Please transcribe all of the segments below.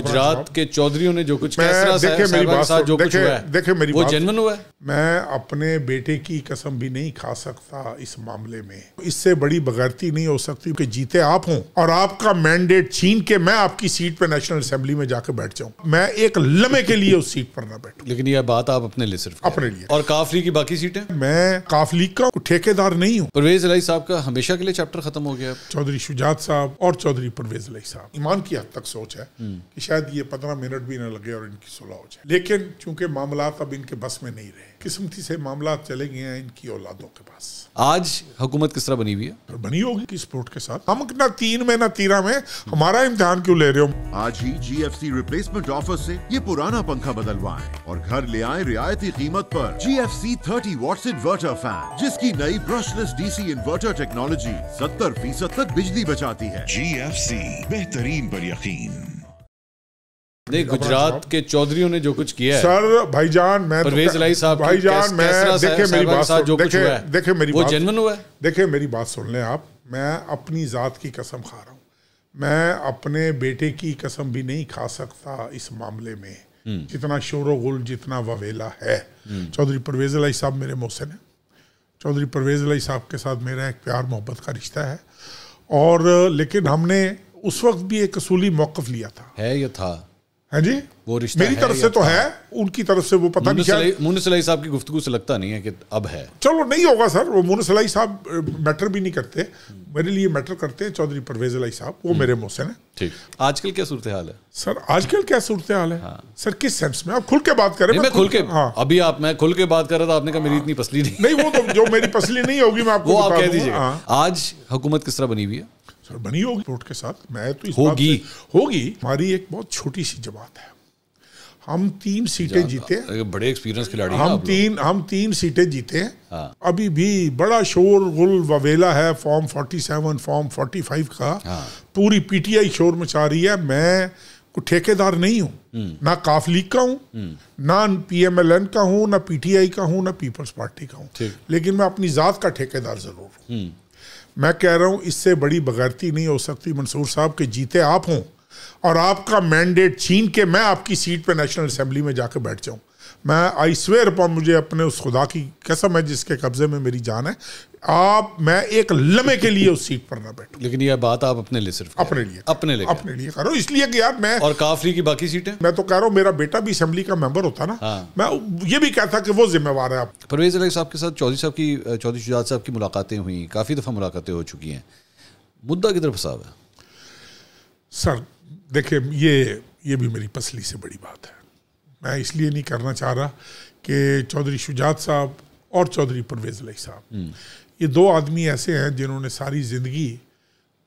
गुजरात के चौधरीयों ने जो कुछ मेरी बात जो कुछ देखे- हुआ मेरी वो हुआ है? मैं अपने बेटे की कसम भी नहीं खा सकता इस मामले में। इससे बड़ी बगैरती नहीं हो सकती कि जीते आप हों और आपका मैंडेट छीन के मैं आपकी सीट पर नेशनल असेंबली में जाकर बैठ जाऊँ। मैं एक लम्हे के लिए उस सीट पर ना बैठूं। लेकिन यह बात आप अपने लिए सिर्फ़ अपने लिए। और काफली की बाकी सीटें मैं काफ लीग का ठेकेदार नहीं हूँ। परवेज अलाई साहब का हमेशा के लिए चैप्टर खत्म हो गया। चौधरी शुजात साहब और चौधरी परवेज अली साहब। ईमान की हद तक सोच है कि शायद ये पंद्रह मिनट भी ना लगे और इनकी सुलह हो जाए। लेकिन चूँकि मामला अब इनके बस में नहीं रहे किस्मती से मामला चले गए हैं इनकी औलादों के पास। आज हुकूमत किस तरह बनी हुई है? बनी होगी किस स्पोर्ट के साथ? हम ना तीन में ना तीरा में हमारा इम्तिहान क्यों ले रहे हो? आज ही G F C replacement offer से ये पुराना पंखा बदलवाएँ और घर ले आए रियायती कीमत पर जीएफसी 30 वॉट्स इन्वर्टर फ़ैन जिसकी नई ब्रशलेस डीसी इन्वर्टर टेक्नोलॉजी 70 फ़ीसद तक बिजली बचाती है। GFC बेहतरीन पर यकीन। नहीं गुजरात के चौधरीयों ने जो कुछ किया है सर भाईजान मैं तो परवेज अलाई साहब भाईजान मैं देखे मेरी बात जो सुन- कुछ हुआ देखे देखे मेरी वो बात जेन्युइन हुआ है? देखे मेरी बात सुन लें आप मैं अपनी ज़ात की कसम खा रहा हूँ। मैं अपने बेटे की कसम भी नहीं खा सकता इस मामले में। हम्म। जितना शोर गुल जितना ववेला है। चौधरी परवेज अलाई साहब मेरे मोहसिन हैं चौधरी परवेज अली साहब के साथ मेरा एक प्यार मोहब्बत का रिश्ता है। और, लेकिन हमने उस वक्त भी एक असूली मौक़ लिया था। है ये था। है जी? वो रिश्ता मेरी तरफ़ से तो है उनकी तरफ़ से वो पता नहीं क्या मुन्नस अलाई साहब की गुफ्तगू से लगता नहीं है कि अब है। चलो नहीं होगा सर वो मुनस अलाई साहब मैटर भी नहीं करते। मेरे लिए मैटर करते हैं चौधरी परवेज अलाई साहब वो मेरे मोहसिन हैं। ठीक। आजकल क्या सूरत हाल है? सर आजकल क्या सूरत हाल है? सर किस सेंस में? आप खुल के बात करें मैं खुल के हाँ। अभी आप मैं खुल के बात कर रहा था आपने कहा मेरी इतनी पसली नहीं नहीं वो तो जो मेरी पसली नहीं होगी मैं आपको वो आप कह हाँ। आज हुकूमत किस तरह बनी हुई है? सर बनी होगी वोट के साथ। मैं तो इस होगी। होगी। हमारी एक बहुत छोटी सी जमात है। हम तीन सीटें जीते बड़े एक्सपीरियंस खिलाड़ी हम तीन हम तीन सीटें जीते हैं। हाँ। अभी भी बड़ा शोर गुल ववेला है फॉर्म 47 फॉर्म 45 का। हाँ। पूरी पीटीआई शोर मचा रही है। मैं ठेकेदार नहीं हूँ। हम्म। ना काफ लीग का हूँ। ना पीएमएलएन का हूँ ना पीटीआई का हूँ ना पीपल्स पार्टी का हूँ। लेकिन मैं अपनी जात का ठेकेदार ज़रूर हूँ। मैं कह रहा हूँ, इससे बड़ी बगैरती नहीं हो सकती। मंसूर साहब के जीते आप हों और आपका मैंडेट छीन के मैं आपकी सीट पर नेशनल असेंबली में जाकर बैठ जाऊँ। मैं आई स्वेयर पर मुझे अपने उस खुदा की कसम है जिसके कब्जे में मेरी जान है। आप मैं एक लम्हे के लिए उस सीट पर ना बैठूं। लेकिन यह बात आप अपने लिए सिर्फ़ अपने लिए अपने लिए अपने लिए करो। इसलिए कि यार मैं और काफरी की बाकी सीटें? मैं तो कह रहा हूँ मेरा बेटा भी असेंबली का मेंबर होता ना। हाँ। मैं ये भी कहता कि वो जिम्मेवार है आप परवेज अली साहब के साथ चौधरी साहब की चौधरी शुजात साहब की मुलाकातें हुई। काफ़ी दफ़ा मुलाकातें हो चुकी हैं। मुद्दा किधर फंसा हुआ है? सर देखिए ये ये भी मेरी पसली से बड़ी बात है। मैं इसलिए नहीं करना चाह रहा कि चौधरी शुजात साहब और चौधरी परवेज अली साहब। ये दो आदमी ऐसे हैं जिन्होंने सारी ज़िंदगी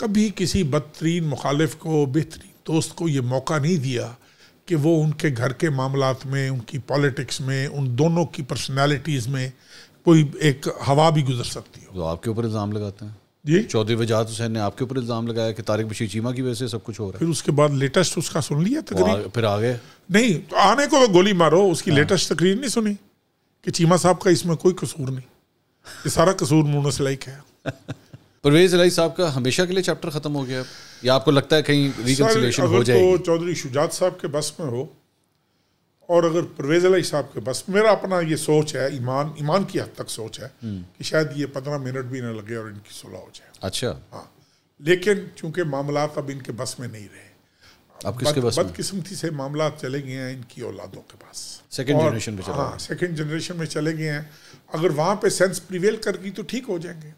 कभी किसी बदतरीन मुखालिफ को बेहतरीन दोस्त को ये मौका नहीं दिया कि वो उनके घर के मामला में उनकी पॉलिटिक्स में उन दोनों की पर्सनैलिटीज़ में कोई एक हवा भी गुजर सकती हो। जो आपके ऊपर इल्ज़ाम लगाते हैं? जी। चौधरी वजाहत हुसैन ने आपके ऊपर इल्ज़ाम लगाया कि तारिक बशीर चीमा की वजह से सब कुछ हो रहा है? फिर उसके बाद लेटेस्ट उसका सुन लिया आ- फिर आ गए। नहीं तो आने को तो गोली मारो उसकी लेटेस्ट तकरीर नहीं सुनी कि चीमा साहब का इसमें कोई कसूर नहीं। ये सारा कसूर मुनस लाइक है। परवेज अली साहब का हमेशा के लिए चैप्टर खत्म हो गया। या आपको लगता है कहीं रिकन्सिलेशन अगर हो जाएगी तो चौधरी शुजात साहब के बस में हो और अगर परवेज अली साहब के बस मेरा अपना ये सोच है ईमान ईमान की हद तक सोच है कि शायद ये पंद्रह मिनट भी ना लगे और इनकी सुलह हो जाए। अच्छा। हाँ। लेकिन चूँकि मामला अब इनके बस में नहीं रहे अब किसके बस बदकिस्मती से मामला चले गए हैं इनकी औलादों के पास। और- generation में हाँ सेकंड जनरेशन में चले गए हैं। अगर वहाँ पे सेंस प्रिवेल कर गई तो ठीक हो जाएँगे।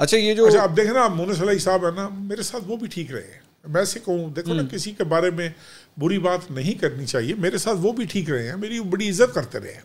अच्छा ये जो अच्छा अब देखें ना मोनस अलाई साहब है ना मेरे साथ वो भी ठीक रहे हैं। मैं से कहूँ देखो हम्म। ना किसी के बारे में बुरी बात नहीं करनी चाहिए। मेरे साथ वो भी ठीक रहे हैं मेरी बड़ी इज़्ज़त करते रहे हैं।